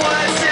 was